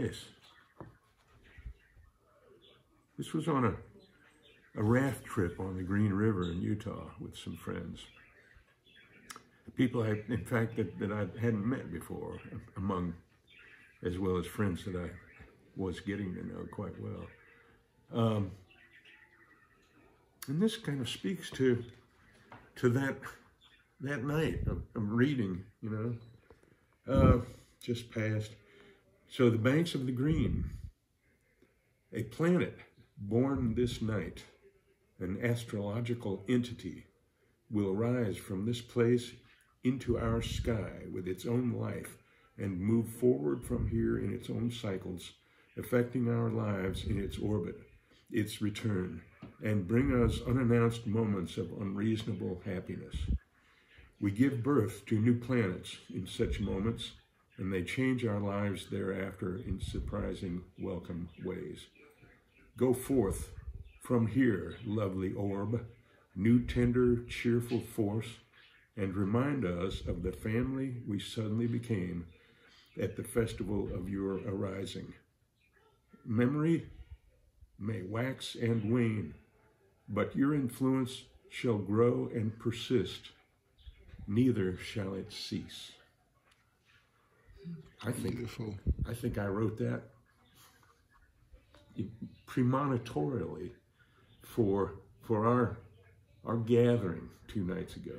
Yes. This was on a, a raft trip on the Green River in Utah with some friends. People, I, in fact, that, that I hadn't met before, among, as well as friends that I was getting to know quite well. Um, and this kind of speaks to to that that night of, of reading, you know, uh, just past. So the banks of the green, a planet born this night, an astrological entity, will rise from this place into our sky with its own life and move forward from here in its own cycles, affecting our lives in its orbit, its return, and bring us unannounced moments of unreasonable happiness. We give birth to new planets in such moments, and they change our lives thereafter in surprising, welcome ways. Go forth from here, lovely orb, new, tender, cheerful force, and remind us of the family we suddenly became at the festival of your arising. Memory may wax and wane, but your influence shall grow and persist, neither shall it cease. I think, Beautiful. I think I wrote that premonitorily for for our our gathering two nights ago.